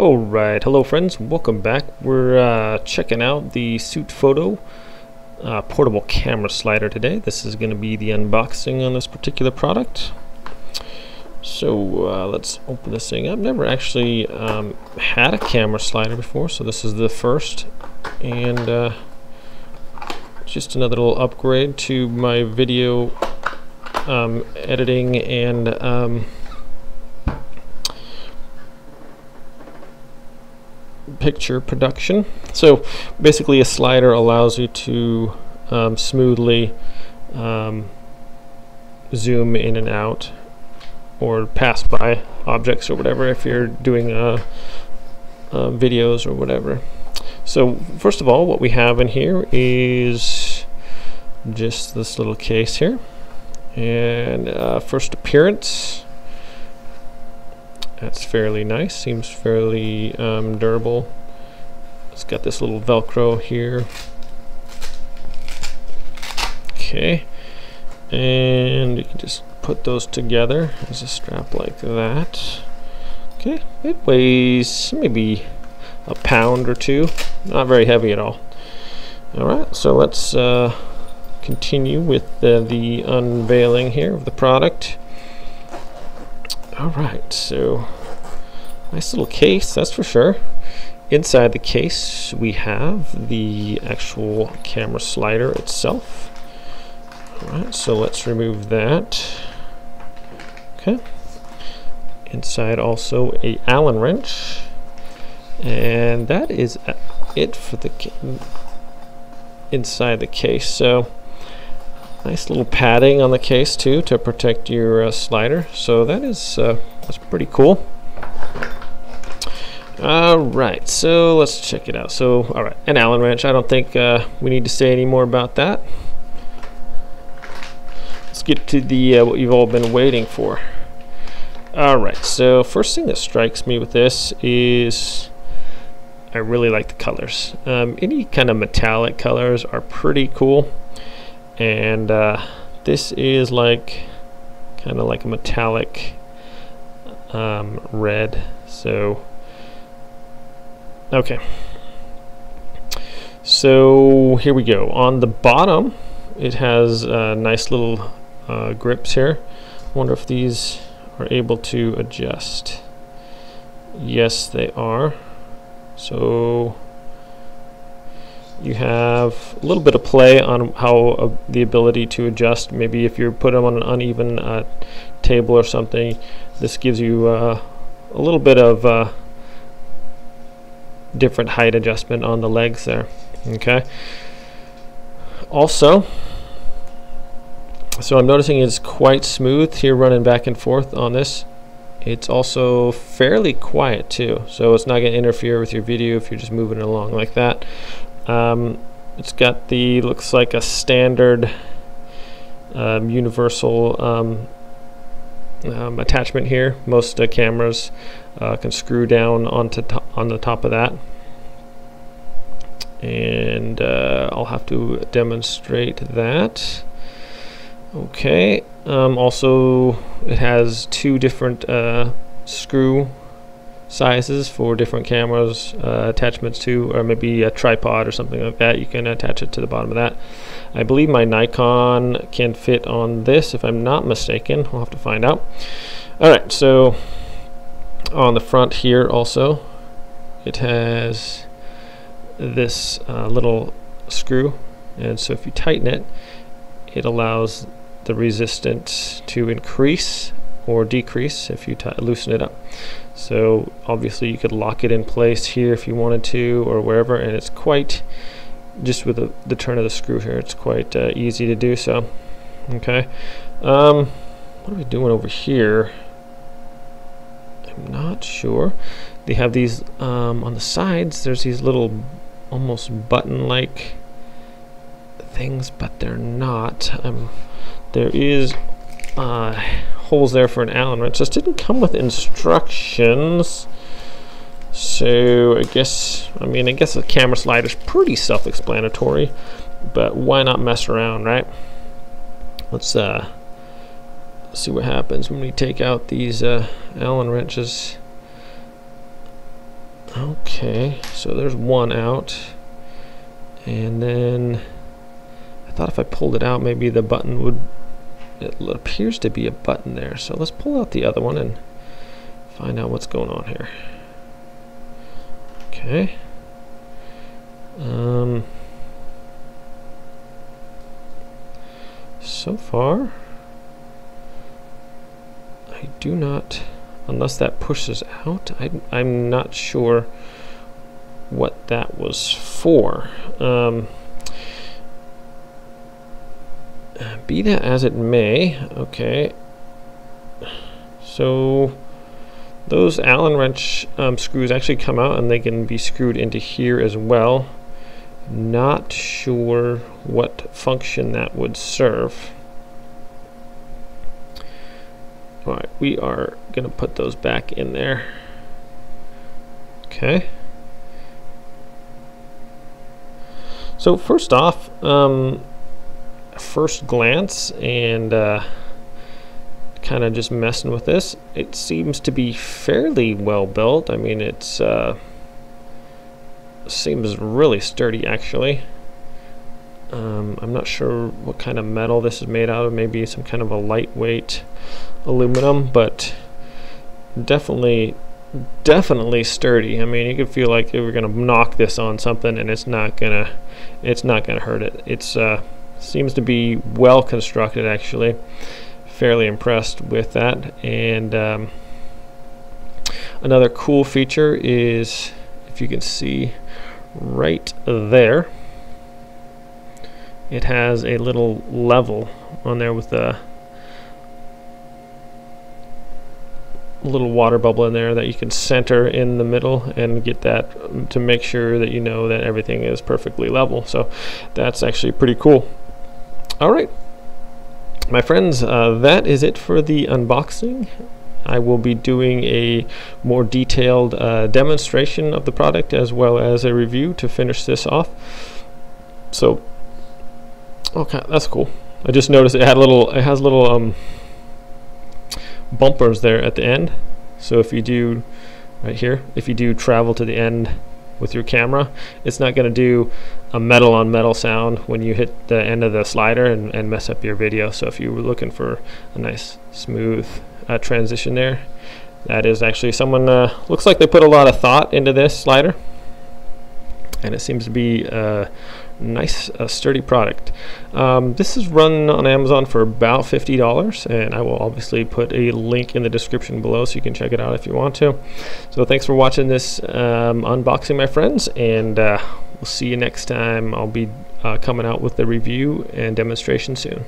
Alright, hello friends, welcome back. We're uh, checking out the Sutefoto uh, portable camera slider today. This is going to be the unboxing on this particular product. So uh, let's open this thing up. Never actually um, had a camera slider before, so this is the first. And uh, just another little upgrade to my video um, editing and um, picture production. So basically a slider allows you to um, smoothly um, zoom in and out or pass by objects or whatever if you're doing uh, uh, videos or whatever. So first of all what we have in here is just this little case here and uh, first appearance that's fairly nice, seems fairly um, durable. It's got this little Velcro here. Okay, and you can just put those together as a strap like that. Okay, it weighs maybe a pound or two, not very heavy at all. Alright, so let's uh, continue with uh, the unveiling here of the product. Alright, so nice little case, that's for sure. Inside the case we have the actual camera slider itself. Alright, so let's remove that. Okay. Inside also a Allen wrench. And that is it for the inside the case. So Nice little padding on the case too to protect your uh, slider. So that is uh, that's pretty cool. All right, so let's check it out. So, all right, an Allen wrench. I don't think uh, we need to say any more about that. Let's get to the uh, what you've all been waiting for. All right, so first thing that strikes me with this is I really like the colors. Um, any kind of metallic colors are pretty cool and uh, this is like kind of like a metallic um, red so okay. So here we go. On the bottom it has uh, nice little uh, grips here. Wonder if these are able to adjust. Yes they are. So you have a little bit of play on how uh, the ability to adjust. Maybe if you put them on an uneven uh, table or something, this gives you uh, a little bit of uh, different height adjustment on the legs there. Okay. Also, so I'm noticing it's quite smooth here running back and forth on this. It's also fairly quiet too, so it's not going to interfere with your video if you're just moving along like that. Um, it's got the looks like a standard um, universal um, um attachment here. Most uh, cameras uh, can screw down onto on the top of that, and uh, I'll have to demonstrate that. Okay. Um, also, it has two different uh, screw sizes for different cameras uh, attachments to or maybe a tripod or something like that. You can attach it to the bottom of that. I believe my Nikon can fit on this if I'm not mistaken. I'll have to find out. Alright so on the front here also it has this uh, little screw. And so if you tighten it it allows the resistance to increase or decrease if you loosen it up. So obviously you could lock it in place here if you wanted to or wherever and it's quite just with the, the turn of the screw here it's quite uh, easy to do so. Okay. Um, what are we doing over here? I'm not sure. They have these um, on the sides there's these little almost button like things but they're not. Um, there is uh, holes there for an Allen wrench. This didn't come with instructions. So I guess, I mean, I guess the camera slider is pretty self-explanatory, but why not mess around, right? Let's uh, see what happens when we take out these uh, Allen wrenches. Okay, so there's one out. And then I thought if I pulled it out, maybe the button would, it appears to be a button there. So let's pull out the other one and find out what's going on here. Okay. Um, so far, I do not, unless that pushes out, I, I'm not sure what that was for. Um, be that as it may, okay, so those Allen wrench um, screws actually come out and they can be screwed into here as well. Not sure what function that would serve. All right, we are going to put those back in there. Okay. So first off, um, first glance and uh, kind of just messing with this, it seems to be fairly well built. I mean, it's uh, seems really sturdy actually. Um, I'm not sure what kind of metal this is made out of. Maybe some kind of a lightweight aluminum, but definitely definitely sturdy. I mean, you could feel like you were gonna knock this on something, and it's not gonna, it's not gonna hurt it. It's uh, seems to be well constructed, actually. Fairly impressed with that. And um, another cool feature is, if you can see right there, it has a little level on there with a little water bubble in there that you can center in the middle and get that to make sure that you know that everything is perfectly level so that's actually pretty cool all right. My friends uh, that is it for the unboxing. I will be doing a more detailed uh, demonstration of the product as well as a review to finish this off. So okay that's cool. I just noticed it had a little it has little um bumpers there at the end. So if you do, right here, if you do travel to the end with your camera, it's not going to do a metal on metal sound when you hit the end of the slider and, and mess up your video. So if you were looking for a nice smooth uh, transition there, that is actually someone, uh, looks like they put a lot of thought into this slider and it seems to be a nice uh, sturdy product. Um, this is run on Amazon for about $50 and I will obviously put a link in the description below so you can check it out if you want to. So thanks for watching this um, unboxing my friends and uh, we'll see you next time. I'll be uh, coming out with the review and demonstration soon